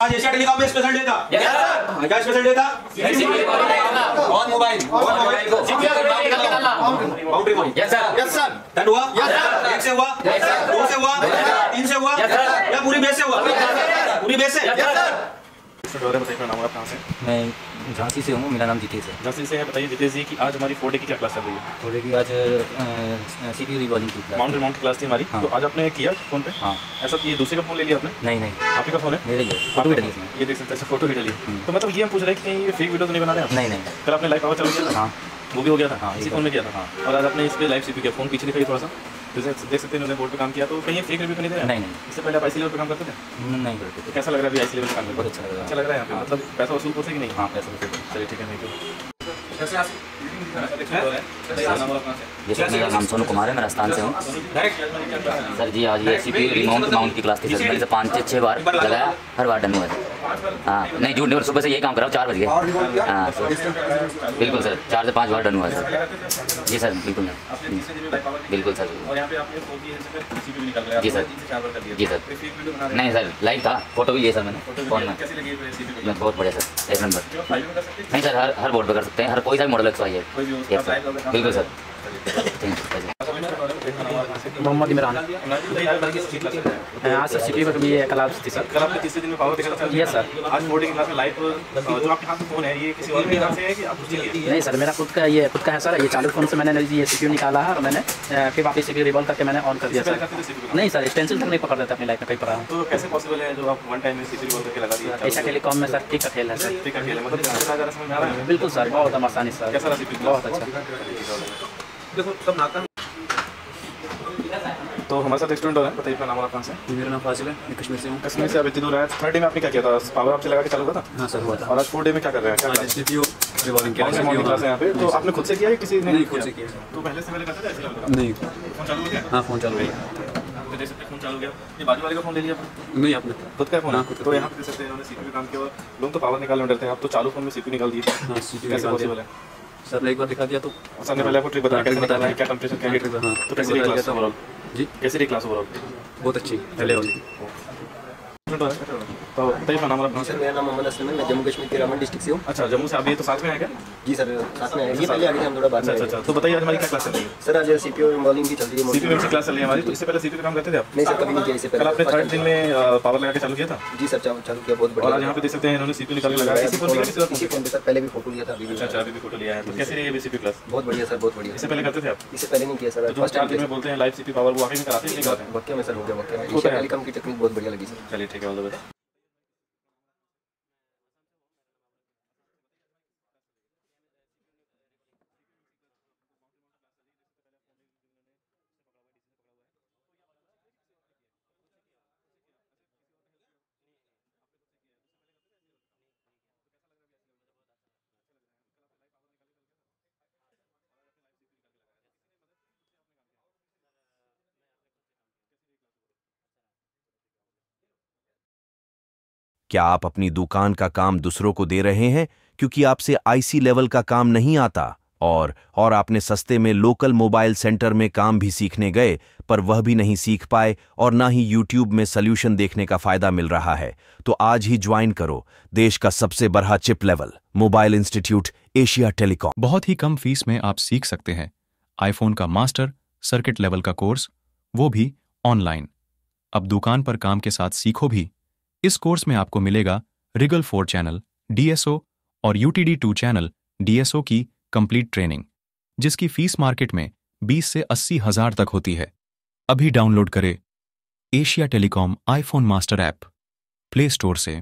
आज Asia Telecom में special day था हाँ, क्या स्पेशल डे था ऑन मोबाइल ऑन मोबाइल को boundary point yes sir yes sir done हुआ यस सर एक से हुआ दो से हुआ तीन से हुआ यस सर या पूरी बेस से हुआ पूरी बेस से बताइए अपना नाम आप से मैं झांसी से हूँ मेरा नाम जितेश है। जैसे से है बताइए जितेश जी कि आज हमारी फोर डे की क्या क्लास चल रही है? थोड़े की आज सी पी रिवॉल्विंग की class माउंट क्लास थी हमारी। हाँ। तो आज आपने किया फ़ोन पे? हाँ। ऐसा ये दूसरे का फ़ोन ले लिया आपने? नहीं नहीं। आप ही का फ़ोन है? मेरे है फ़ोटो भी डली ये देख सकते हैं अच्छा फ़ोटो भी डली। तो मतलब ये हम पूछ रहे हैं कि ये फेक वीडियो तो नहीं बना रहे नहीं नहीं। कल आपने लाइव पावर चल गया था? हाँ। वो भी हो गया था? हाँ, इसी फ़ोन में किया था। हाँ। और आज आपने इस पे लाइव सीपी किया। फ़ोन पीछे दिखाई थोड़ा सा। देख सकते हैं उन्होंने बोर्ड पे काम किया तो कहीं फेक रिव्यू नहीं दे रहे नहीं नहीं। इससे पहले आप आईसी लेवल पे काम करते थे? नहीं करते कैसा लग रहा है अभी आईसी लेवल पे काम बहुत अच्छा लग रहा है। अच्छा लग रहा है मतलब पैसा वसूल करते कि नहीं? हाँ पैसा वसूल चलिए ठीक है नहीं तो नाम और अपना से जैसे मेरा नाम सोनू कुमार है मैं राजस्थान से हूँ। सर जी आज ये सी पी रिमाउंट माउंट की क्लास थी सर। मैंने पाँच से छः बार लगाया हर बार डन हुआ है। हाँ नहीं झूठ नहीं सुबह से यही काम कर रहा हूँ चार बज गए। हाँ बिल्कुल सर चार से पाँच बार डन हुआ है सर। जी सर बिल्कुल बिल्कुल सर। और यहाँ पे आपने फ़ोन की से फिर सीपी भी निकल रहा है जी, सर। जी, सर। नहीं सर लाइव था फ़ोटो भी लिए सर मैंने। फ़ोन में बहुत बढ़िया सर। एक नंबर। जो हैं नहीं सर हर हर बोर्ड पे कर सकते हैं हर कोई सा मॉडल एक्स वाई है। बिल्कुल sir thank you Mohammad Imran हाँ सर सिटी पर भी ये क्लास थी सर। कल आपने तीसरे दिन में पावर दिखा था Yes, sir. आज बोर्डिंग क्लास में लाइव जो आपके हाथ में फ़ोन है ये किसी और के से है कि आप नहीं सर मेरा खुद का ये खुद का है सर। ये चालू फ़ोन से मैंने ये सी निकाला है और मैंने फिर वापस सी रिवॉल्व करके मैंने ऑन कर दिया सर। नहीं सर स्टेंसिल तक नहीं पकड़ देता अपनी लाइफ में कहीं पर। तो कैसे पॉसिबल है जो आप वन टाइम में सीपी बोल करके लगा दिया? ऐसा टेलीकॉम में सर ठीक का खेल है सर। ठीक है खेल है मतलब बिल्कुल सर बहुत आसानी सर। कैसा रहा बहुत अच्छा। देखो सब नाता तो हमारे साथ स्टूडेंट और है बताइए अपना नाम और आप कहाँ से मेरा नाम फाजिल है मैं कश्मीर से हूँ। कश्मीर से आप इतनी दूर आए थर्ड डे में आपने क्या किया था? पावर आपसे लगा के चालू हुआ था? हाँ सर हुआ था। और आज फोर डे में क्या कर रहे हैं? क्लास है? यहाँ पे? तो आपने खुद से किया है किसी ने नहीं खुद से किया। तो पहले से पहले करते थे नहीं। फ़ोन चालू हो गया? हाँ फ़ोन चालू है तो देख सकते हैं फ़ोन चालू गया। ये बाजू वाले का फ़ोन ले लिया आपने? नहीं आपने। खुद का फ़ोन? हाँ, है खुद तो यहाँ पे देख सकते हैं इन्होंने सीपी काम किया लोग तो पावर निकालने डरते हैं आप तो चालू फ़ोन में सीपी निकाल दिए। हाँ सी कैसे पॉसिबल है? सर ने एक बार दिखा दिया तो सर ने पहले आपको ट्रिक बताया कैसे निकालना है बताया। क्या टेम्परेचर क्या हीट हाँ, तो कैसी रही बताया था। जी। कैसी रही क्लास ओवरऑल बहुत अच्छी पहले वाली। तो बताइए नाम और सर मेरा नाम मोहम्मद असलम है मैं जम्मू कश्मीर के रामन डिस्ट्रिक्ट से हूँ। अच्छा जम्मू से आप ये तो साथ में है क्या? जी सर साथ में आए ये पहले आ गए थे हम थोड़ा बाद अच्छा अच्छा अच्छा तो बताइए आज हमारी क्या क्लास चल रही है? सर आज सी पी ओ इंवॉल्विंग की चल रही है सीपी में क्लास चल रही है हमारी तो इससे पहले सीपी पे काम करते थे आप? नहीं सर कभी नहीं किया इससे कल आपने थर्ड दिन में पावर लगा के चालू किया था? जी सर चालू किया बहुत और आज यहाँ पे देख सकते हैं इन्होंने सीपी निकाल के लगाया इसी फ़ोन पे इसी फ़ोन पे सर पहले भी फ़ोटो लिया था अभी अच्छा अच्छा अभी भी फ़ोटो लिया है। तो कैसी रही है सीपी क्लास बहुत बढ़िया सर बहुत बढ़िया। इससे पहले करते थे आप? इससे पहले नहीं किया सर तो फ़र्स्ट टाइम में बोलते हैं लाइव सीपी पावर वो वाकई में कराते हैं कि नहीं कराते हैं। में सर हो गया वाक्य में। है। टेलीकॉम की बहुत बढ़िया लगी सर। चलिए ठीक है। all the best. क्या आप अपनी दुकान का काम दूसरों को दे रहे हैं क्योंकि आपसे आईसी लेवल का काम नहीं आता? और और आपने सस्ते में लोकल मोबाइल सेंटर में काम भी सीखने गए, पर वह भी नहीं सीख पाए और ना ही यूट्यूब में सोल्यूशन देखने का फ़ायदा मिल रहा है तो आज ही ज्वाइन करो, देश का सबसे बड़ा chip level, mobile institute, Asia Telecom. बहुत ही कम फ़ीस में आप सीख सकते हैं। आईफोन का मास्टर, सर्किट लेवल का कोर्स, वो भी ऑनलाइन। अब दुकान पर काम के साथ सीखो भी। इस कोर्स में आपको मिलेगा रिगल फोर चैनल डीएसओ और यूटीडी टू चैनल डीएसओ की कंप्लीट ट्रेनिंग जिसकी फ़ीस मार्केट में 20 से अस्सी हज़ार तक होती है। अभी डाउनलोड करें Asia Telecom iPhone master app Play Store से।